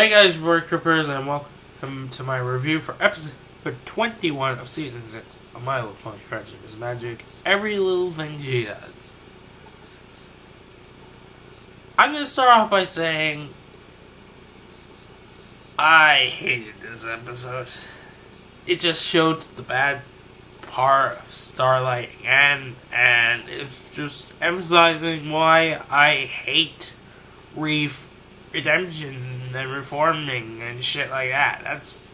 Hey guys, Corey Peters, and welcome to my review for episode 21 of season 6 of My Little Pony Friendship is Magic. Every little thing she does. I'm gonna start off by saying I hated this episode. It just showed the bad part of Starlight and and it's just emphasizing why I hate Reef redemption and reforming and shit like that. That's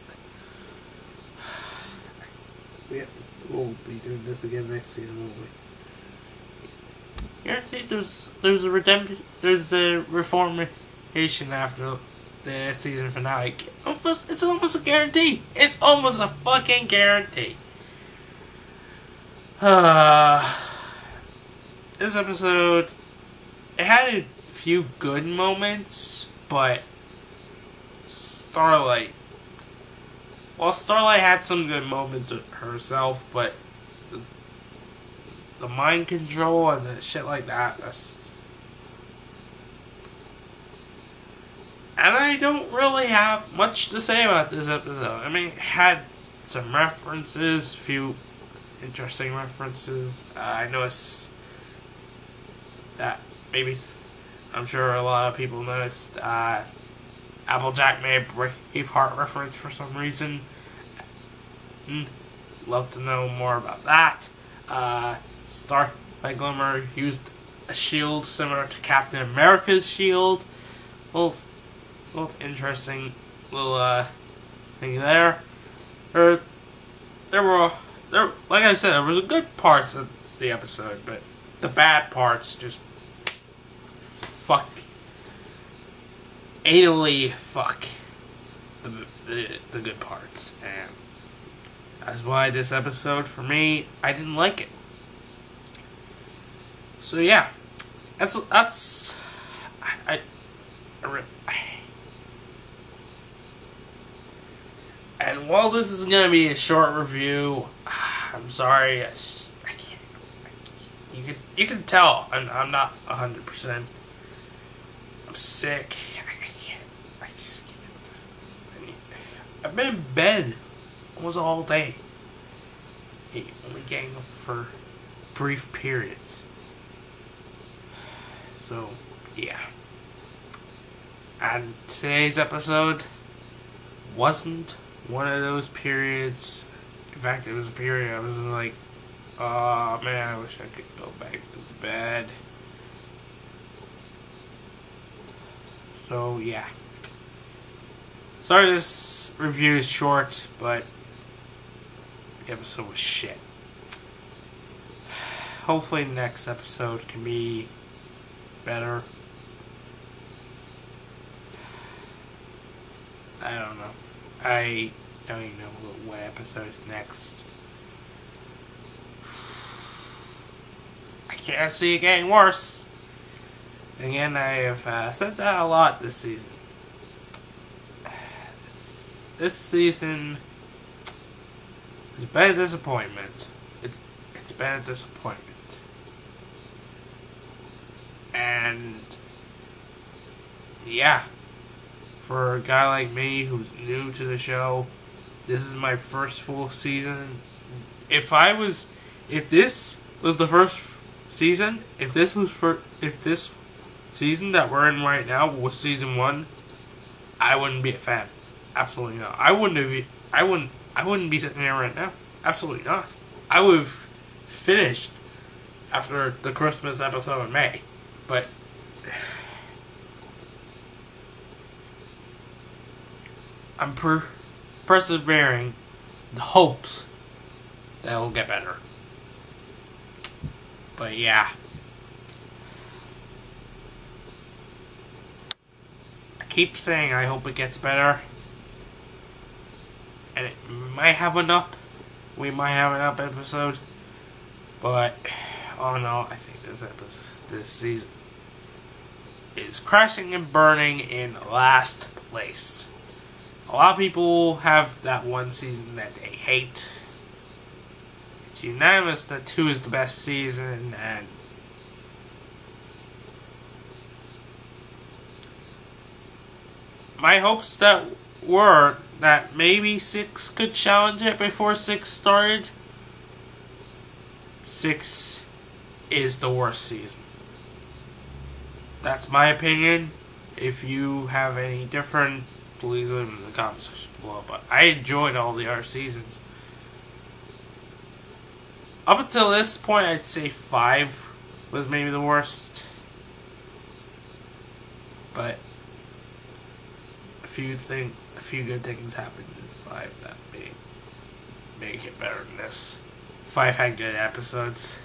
we will be doing this again next season, won't we? Guaranteed there's there's a redemption there's a reformation after the season finale. Almost it's almost a guarantee. It's almost a fucking guarantee. Uh, this episode it had a few good moments, but Starlight well Starlight had some good moments with herself, but the, the mind control and the shit like that, that's and I don't really have much to say about this episode. I mean, it had some references, a few interesting references. Uh, I noticed that maybe I'm sure a lot of people noticed uh, Applejack made a Braveheart reference for some reason. Mm, love to know more about that. Uh, Starlight Glimmer used a shield similar to Captain America's shield. Little, little interesting little uh, thing there. There, there were there, like I said, there was a good parts of the episode, but the bad parts just fuck. Anally fuck. The, the, the good parts. And that's why this episode for me I didn't like it. So yeah. That's that's I, I, I and while this is gonna be a short review I'm sorry I, just, I can't you can you can tell I'm, I'm not hundred percent sick. I just can't. I've been in bed almost all day. Only getting up for brief periods. So, yeah. And today's episode wasn't one of those periods. In fact, it was a period I was like, oh man, I wish I could go back to bed. So, yeah. Sorry this review is short, but the episode was shit. Hopefully next episode can be better. I don't know. I don't even know what episode is next. I can't see it getting worse. Again, I have uh, said that a lot this season. This, this season has been a disappointment. It, it's been a disappointment. And, yeah, for a guy like me who's new to the show, this is my first full season. If I was, if this was the first season, if this was for, if this season that we're in right now was season one, I wouldn't be a fan. Absolutely not. I wouldn't have. I wouldn't. I wouldn't be sitting here right now. Absolutely not. I would have finished after the Christmas episode in May, but I'm per- persevering the hopes that it'll get better. But yeah. Keep saying I hope it gets better. And it might have an up. We might have an up episode. But, oh no, I think this episode, this season is crashing and burning in last place. A lot of people have that one season that they hate. It's unanimous that 2 is the best season, and my hopes that were that maybe six could challenge it before six started. Six is the worst season. That's my opinion. If you have any different, please leave them in the comment section below. But I enjoyed all the other seasons. Up until this point, I'd say five was maybe the worst. But few thing, a few good things happened in five that made make it better than this. Five had good episodes,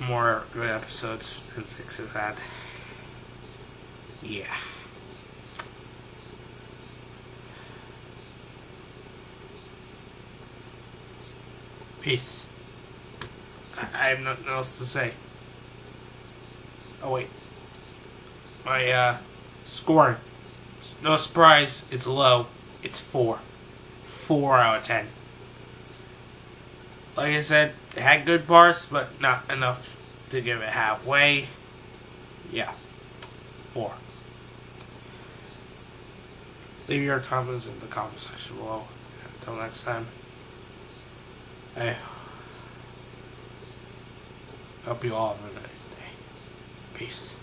more good episodes than six has had. Yeah. Peace. I I have nothing else to say. Oh wait. My uh scoring. No surprise, it's low. It's four. Four out of ten. Like I said, it had good parts, but not enough to give it halfway. Yeah. Four. Leave your comments in the comment section below. Until next time. I hope you all have a nice day. Peace.